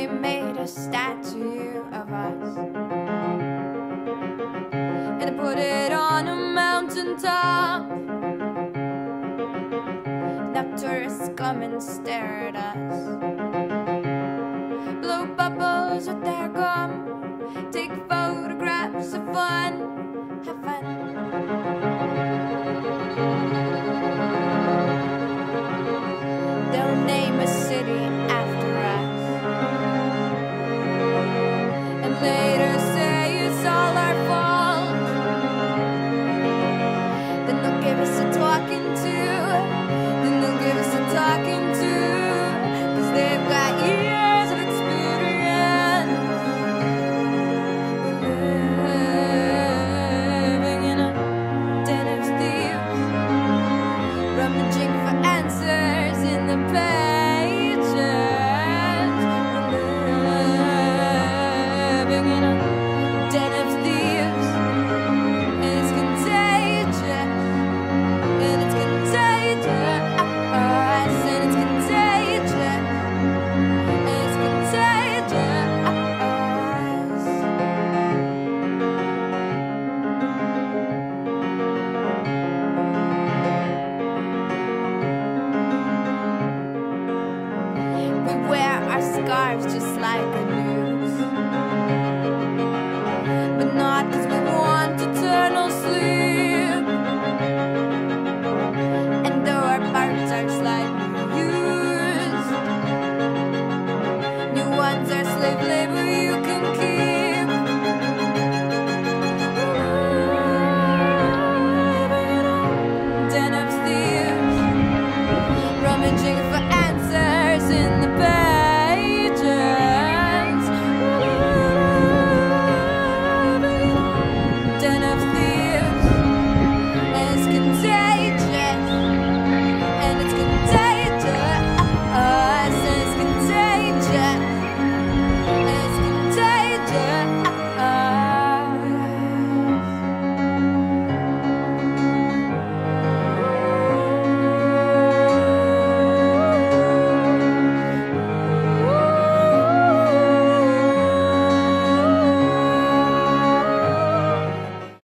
they made a statue of us and put it on a mountain top. Now tourists come and stare at us. scarves just like a new